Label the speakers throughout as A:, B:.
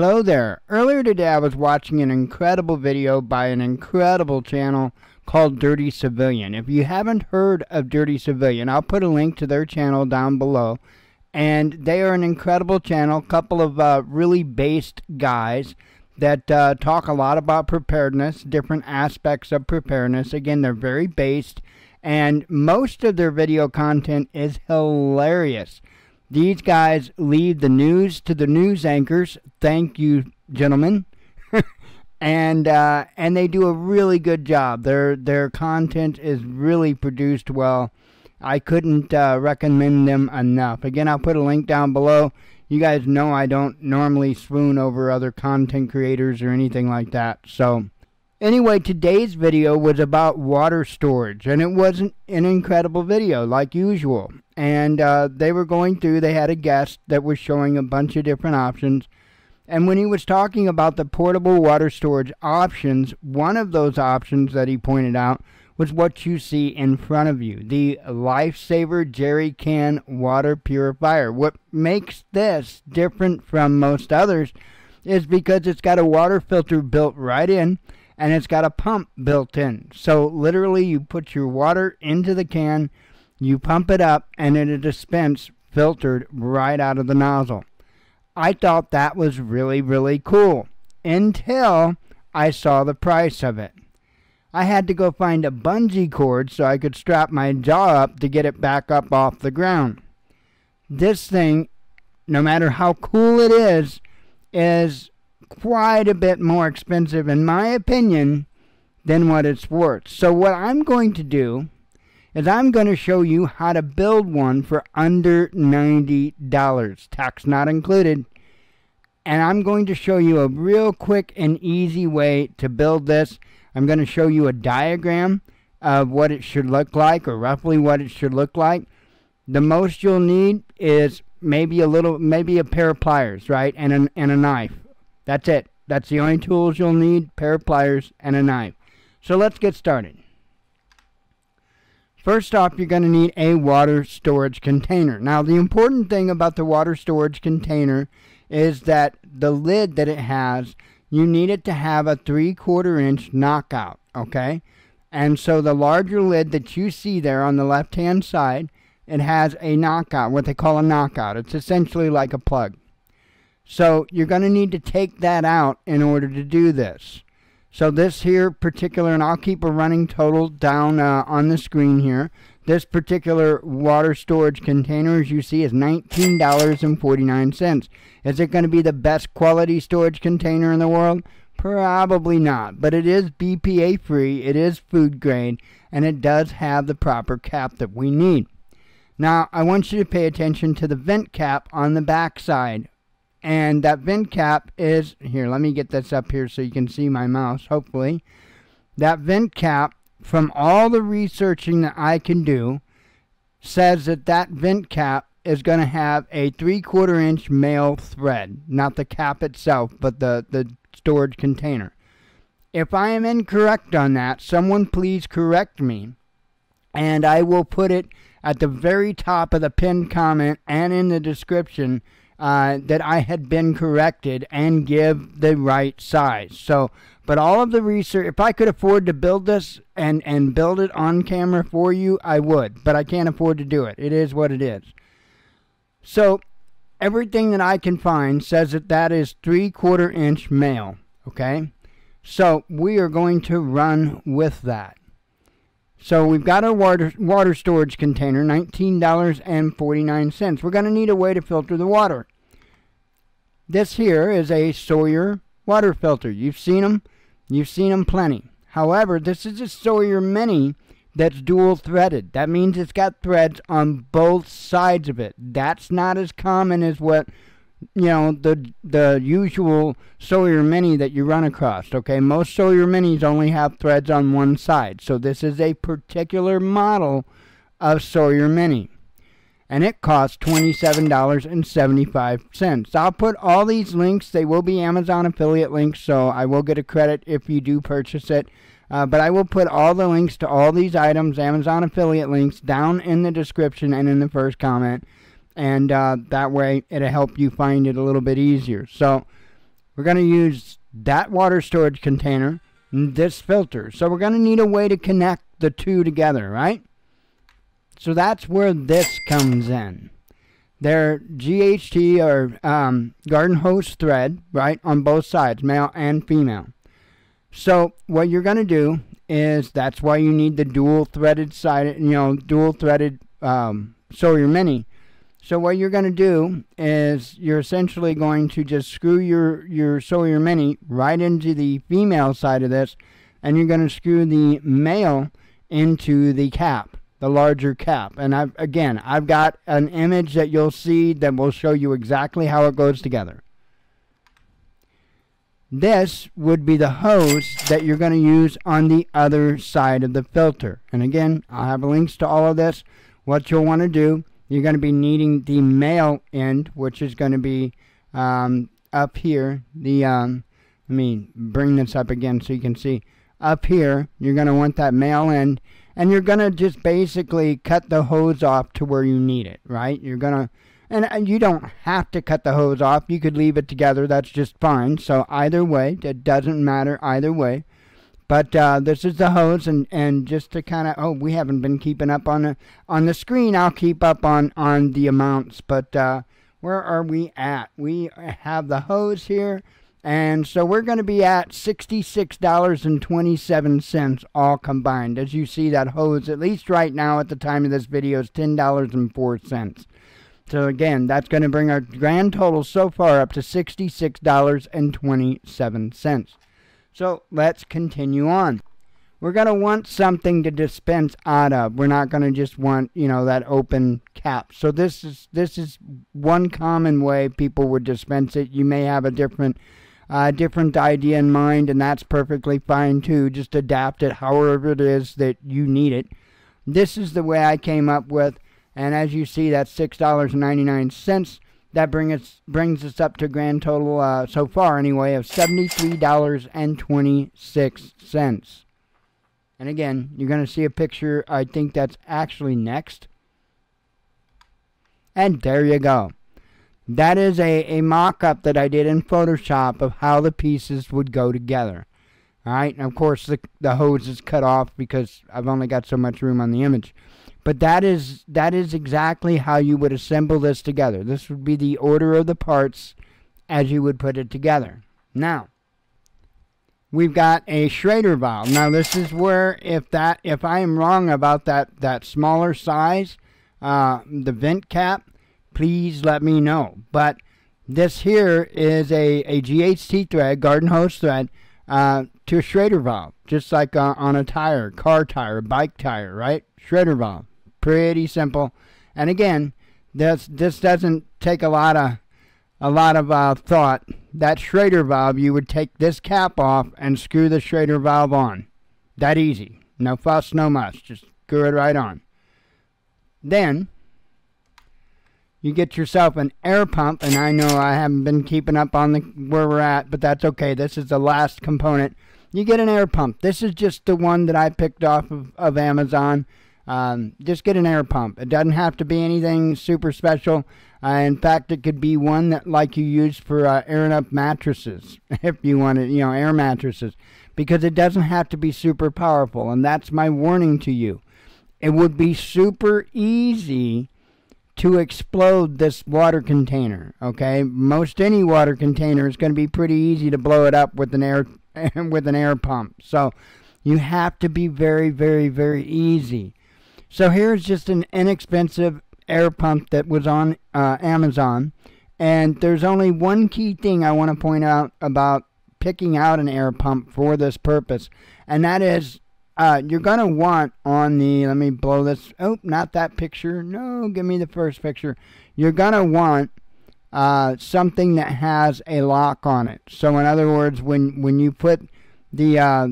A: Hello there. Earlier today I was watching an incredible video by an incredible channel called Dirty Civilian. If you haven't heard of Dirty Civilian, I'll put a link to their channel down below. And they are an incredible channel, couple of uh, really based guys that uh, talk a lot about preparedness, different aspects of preparedness. Again, they're very based, and most of their video content is hilarious. These guys leave the news to the news anchors. Thank you, gentlemen. and uh, and they do a really good job. Their their content is really produced well. I couldn't uh, recommend them enough. Again, I'll put a link down below. You guys know I don't normally swoon over other content creators or anything like that. So Anyway, today's video was about water storage, and it wasn't an incredible video like usual. And uh, they were going through, they had a guest that was showing a bunch of different options. And when he was talking about the portable water storage options, one of those options that he pointed out was what you see in front of you the Lifesaver Jerry Can Water Purifier. What makes this different from most others is because it's got a water filter built right in and it's got a pump built in. So literally you put your water into the can, you pump it up, and it'll dispense filtered right out of the nozzle. I thought that was really, really cool until I saw the price of it. I had to go find a bungee cord so I could strap my jaw up to get it back up off the ground. This thing, no matter how cool it is, is quite a bit more expensive, in my opinion, than what it's worth. So, what I'm going to do is I'm going to show you how to build one for under $90, tax not included. And I'm going to show you a real quick and easy way to build this. I'm going to show you a diagram of what it should look like, or roughly what it should look like. The most you'll need is maybe a little, maybe a pair of pliers, right, and a, and a knife. That's it. That's the only tools you'll need, pair of pliers and a knife. So let's get started. First off, you're going to need a water storage container. Now, the important thing about the water storage container is that the lid that it has, you need it to have a 3 quarter inch knockout, okay? And so the larger lid that you see there on the left hand side, it has a knockout, what they call a knockout. It's essentially like a plug. So you're going to need to take that out in order to do this. So this here particular, and I'll keep a running total down uh, on the screen here. This particular water storage container, as you see, is $19.49. Is it going to be the best quality storage container in the world? Probably not, but it is BPA free, it is food grade, and it does have the proper cap that we need. Now, I want you to pay attention to the vent cap on the back side and that vent cap is here let me get this up here so you can see my mouse hopefully. That vent cap from all the researching that I can do says that that vent cap is going to have a three quarter inch male thread. Not the cap itself but the the storage container. If I am incorrect on that someone please correct me. And I will put it at the very top of the pinned comment and in the description uh, that I had been corrected and give the right size. So, but all of the research, if I could afford to build this and, and build it on camera for you, I would. But I can't afford to do it. It is what it is. So, everything that I can find says that that is three quarter inch male. Okay? So, we are going to run with that. So we've got our water, water storage container, $19.49. We're going to need a way to filter the water. This here is a Sawyer water filter. You've seen them. You've seen them plenty. However, this is a Sawyer Mini that's dual threaded. That means it's got threads on both sides of it. That's not as common as what you know the the usual Sawyer Mini that you run across. Okay, most Sawyer Minis only have threads on one side, so this is a particular model of Sawyer Mini, and it costs twenty seven dollars and seventy five cents. I'll put all these links; they will be Amazon affiliate links, so I will get a credit if you do purchase it. Uh, but I will put all the links to all these items, Amazon affiliate links, down in the description and in the first comment and uh, that way it'll help you find it a little bit easier. So we're going to use that water storage container, and this filter. So we're going to need a way to connect the two together, right? So that's where this comes in. They're GHT or um, garden hose thread, right, on both sides, male and female. So what you're going to do is that's why you need the dual threaded side, you know, dual threaded um, Sawyer Mini. So what you're going to do is you're essentially going to just screw your, your Sawyer Mini right into the female side of this, and you're going to screw the male into the cap the larger cap. And I've, again, I've got an image that you'll see that will show you exactly how it goes together. This would be the hose that you're going to use on the other side of the filter. And again, I'll have links to all of this. What you'll want to do, you're going to be needing the male end, which is going to be um, up here. The um, Let me bring this up again so you can see. Up here, you're going to want that male end and you're going to just basically cut the hose off to where you need it, right? You're going to, and, you don't have to cut the hose off. You could leave it together. That's just fine. So either way, it doesn't matter either way. But uh, this is the hose, and, and just to kind of oh, we haven't been keeping up on the on the screen. I'll keep up on on the amounts. But uh, where are we at? We have the hose here. And so we're going to be at $66.27 all combined. As you see, that hose, at least right now at the time of this video, is $10.04. So again, that's going to bring our grand total so far up to $66.27. So let's continue on. We're going to want something to dispense out of. We're not going to just want, you know, that open cap. So this is this is one common way people would dispense it. You may have a different a different idea in mind, and that's perfectly fine too. Just adapt it however it is that you need it. This is the way I came up with, and as you see, that's $6.99. That bring us, brings us up to a grand total, uh, so far anyway, of $73.26. And again, you're going to see a picture, I think that's actually next. And there you go. That is a, a mock-up that I did in Photoshop of how the pieces would go together. Alright, and of course the, the hose is cut off because I've only got so much room on the image. But that is that is exactly how you would assemble this together. This would be the order of the parts as you would put it together. Now, we've got a Schrader valve. Now this is where if that if I am wrong about that that smaller size, uh, the vent cap, please let me know. But this here is a, a GHT thread, garden hose thread, uh, to a Schrader valve, just like uh, on a tire, car tire, bike tire, right? Schrader valve, pretty simple. And again, this this doesn't take a lot of a lot of uh, thought. That Schrader valve, you would take this cap off and screw the Schrader valve on. That easy. No fuss, no muss. Just screw it right on. Then you get yourself an air pump, and I know I haven't been keeping up on the where we're at, but that's okay. This is the last component. You get an air pump. This is just the one that I picked off of, of Amazon. Um, just get an air pump. It doesn't have to be anything super special. Uh, in fact, it could be one that like you use for uh, airing up mattresses, if you want you know, air mattresses, because it doesn't have to be super powerful. And that's my warning to you. It would be super easy to explode this water container. Okay, most any water container is going to be pretty easy to blow it up with an air with an air pump. So you have to be very, very, very easy. So here's just an inexpensive air pump that was on uh, Amazon, and there's only one key thing I want to point out about picking out an air pump for this purpose, and that is uh, you're going to want on the, let me blow this, oh, not that picture. No, give me the first picture. You're going to want uh, something that has a lock on it. So in other words, when, when you put the, uh,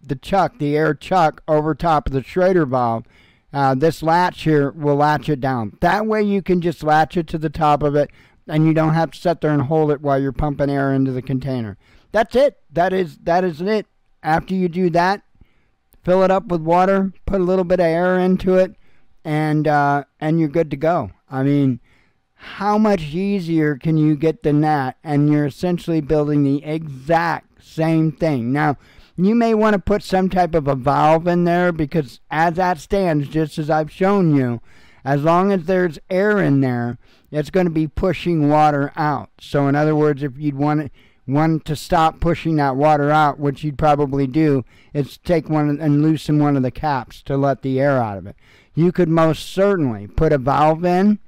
A: the chuck, the air chuck over top of the Schrader valve, uh, this latch here will latch it down. That way you can just latch it to the top of it and you don't have to sit there and hold it while you're pumping air into the container. That's it. That is that is it. After you do that, fill it up with water, put a little bit of air into it, and uh, and you're good to go. I mean, how much easier can you get than that? And you're essentially building the exact same thing. Now, you may want to put some type of a valve in there because as that stands, just as I've shown you, as long as there's air in there, it's going to be pushing water out. So in other words, if you'd want want to stop pushing that water out, which you'd probably do, is take one and loosen one of the caps to let the air out of it. You could most certainly put a valve in,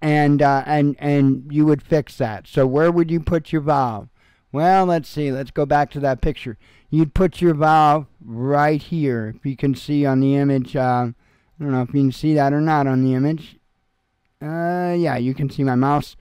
A: and uh, and and you would fix that. So where would you put your valve? Well, let's see. Let's go back to that picture. You'd put your valve right here. If you can see on the image, uh, I don't know if you can see that or not on the image. Uh, yeah, you can see my mouse.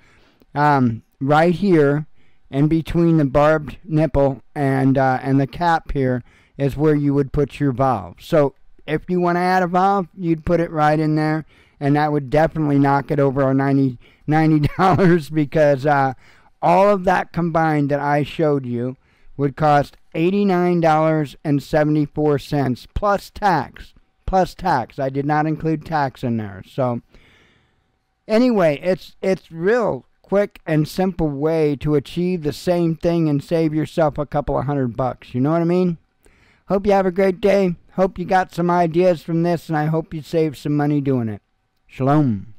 A: Um, right here, in between the barbed nipple and uh, and the cap here, is where you would put your valve. So if you want to add a valve, you'd put it right in there, and that would definitely knock it over our 90 dollars because uh, all of that combined that I showed you would cost $89.74 plus tax. Plus tax. I did not include tax in there. So anyway, it's it's real quick and simple way to achieve the same thing and save yourself a couple of hundred bucks. You know what I mean? Hope you have a great day. Hope you got some ideas from this and I hope you save some money doing it. Shalom.